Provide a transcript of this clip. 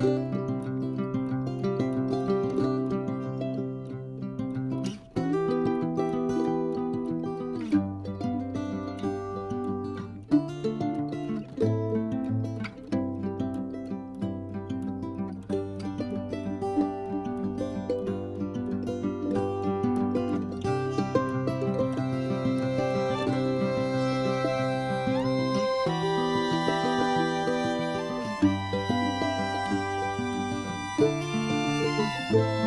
you Música